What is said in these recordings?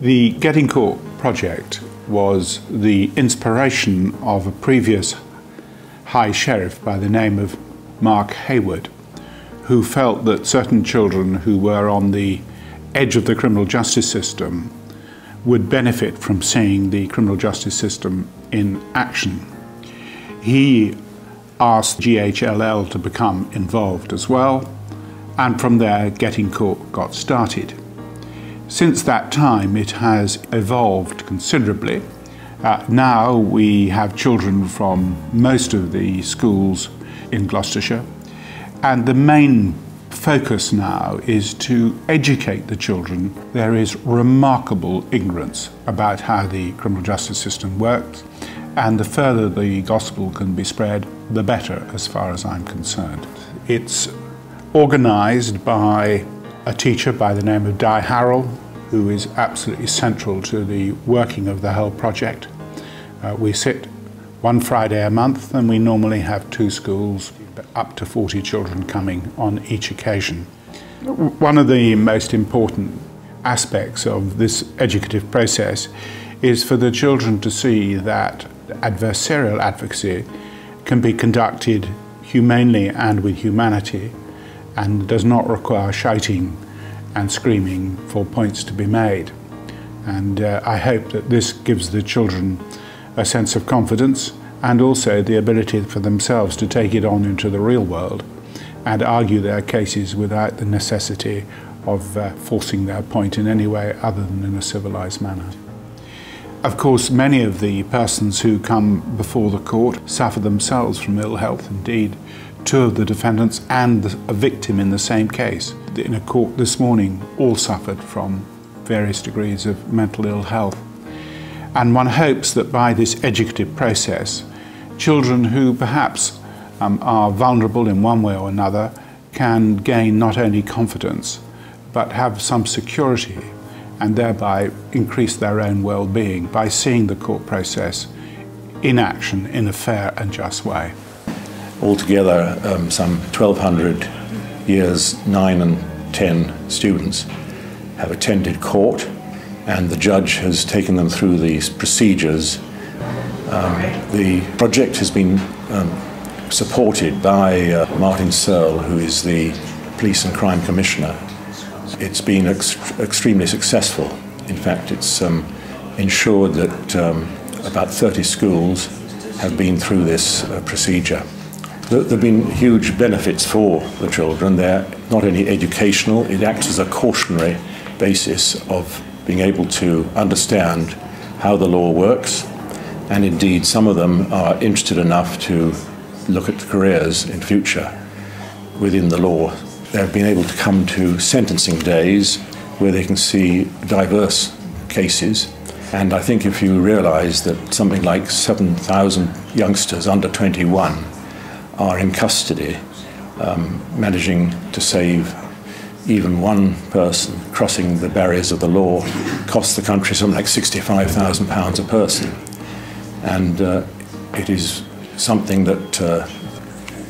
The Getting Court project was the inspiration of a previous High Sheriff by the name of Mark Hayward, who felt that certain children who were on the edge of the criminal justice system would benefit from seeing the criminal justice system in action. He asked GHLL to become involved as well, and from there, Getting Court got started. Since that time, it has evolved considerably. Uh, now we have children from most of the schools in Gloucestershire, and the main focus now is to educate the children. There is remarkable ignorance about how the criminal justice system works, and the further the gospel can be spread, the better, as far as I'm concerned. It's organised by a teacher by the name of Di Harrell, who is absolutely central to the working of the whole project. Uh, we sit one Friday a month, and we normally have two schools, up to 40 children coming on each occasion. One of the most important aspects of this educative process is for the children to see that adversarial advocacy can be conducted humanely and with humanity and does not require shouting and screaming for points to be made. And uh, I hope that this gives the children a sense of confidence and also the ability for themselves to take it on into the real world and argue their cases without the necessity of uh, forcing their point in any way other than in a civilized manner. Of course, many of the persons who come before the court suffer themselves from ill health. Indeed, two of the defendants and a victim in the same case in a court this morning all suffered from various degrees of mental ill health. And one hopes that by this educative process, children who perhaps um, are vulnerable in one way or another can gain not only confidence, but have some security and thereby increase their own well-being by seeing the court process in action in a fair and just way. Altogether, um, some 1,200 years 9 and 10 students have attended court and the judge has taken them through these procedures. Um, the project has been um, supported by uh, Martin Surl, who is the Police and Crime Commissioner. It's been ex extremely successful. In fact, it's um, ensured that um, about 30 schools have been through this uh, procedure. There have been huge benefits for the children. They're not only educational, it acts as a cautionary basis of being able to understand how the law works. And indeed, some of them are interested enough to look at careers in future within the law. They've been able to come to sentencing days where they can see diverse cases. And I think if you realize that something like 7,000 youngsters under 21 are in custody, um, managing to save even one person crossing the barriers of the law costs the country something like £65,000 a person. And uh, it is something that uh,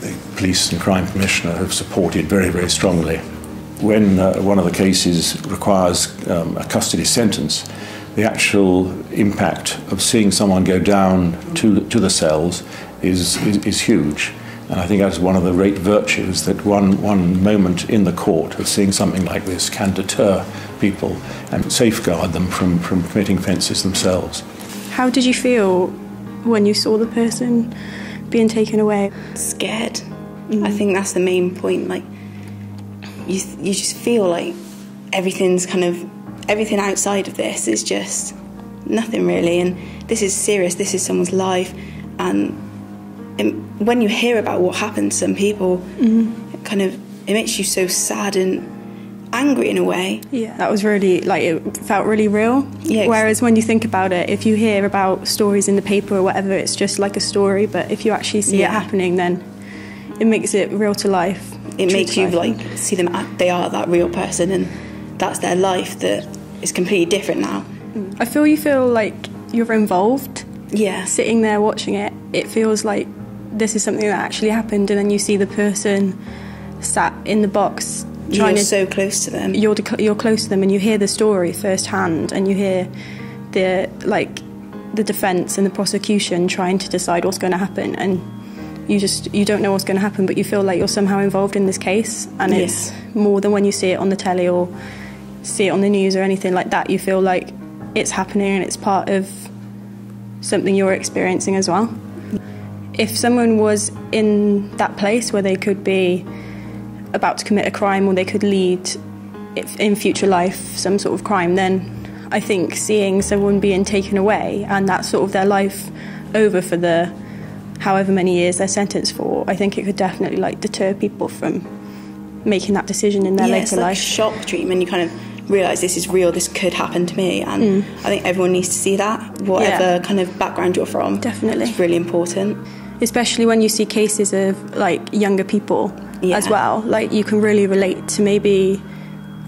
the Police and Crime Commissioner have supported very, very strongly. When uh, one of the cases requires um, a custody sentence, the actual impact of seeing someone go down to, to the cells is, is, is huge. And I think that's one of the great virtues that one, one moment in the court of seeing something like this can deter people and safeguard them from, from committing offences themselves. How did you feel when you saw the person being taken away? Scared. Mm. I think that's the main point. Like, you, you just feel like everything's kind of, everything outside of this is just nothing really. And this is serious, this is someone's life. And when you hear about what happened to some people, mm-hmm. it kind of it makes you so sad and angry in a way. Yeah, that was really like it felt really real. Yeah. Whereas when you think about it, if you hear about stories in the paper or whatever, it's just like a story. But if you actually see yeah. it happening, then it makes it real to life. It makes you life. like see them. They are that real person, and that's their life that is completely different now. I feel you feel like you're involved. Yeah. Sitting there watching it, it feels like this is something that actually happened, and then you see the person sat in the box Trying you're to, so close to them. You're you're close to them, and you hear the story firsthand, and you hear the like the defence and the prosecution trying to decide what's going to happen, and you just you don't know what's going to happen, but you feel like you're somehow involved in this case, and yeah. it's more than when you see it on the telly or see it on the news or anything like that. You feel like it's happening and it's part of something you're experiencing as well. If someone was in that place where they could be about to commit a crime or they could lead in future life some sort of crime, then I think seeing someone being taken away and that sort of their life over for the however many years they're sentenced for, I think it could definitely like deter people from making that decision in their yeah, later it's like life. shock treatment. You kind of realise this is real. This could happen to me, and mm. I think everyone needs to see that, whatever yeah. kind of background you're from. Definitely, it's really important. Especially when you see cases of like younger people yeah. as well. Like you can really relate to maybe,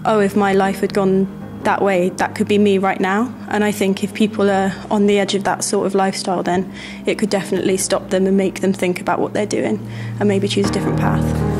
oh, if my life had gone that way, that could be me right now. And I think if people are on the edge of that sort of lifestyle, then it could definitely stop them and make them think about what they're doing and maybe choose a different path.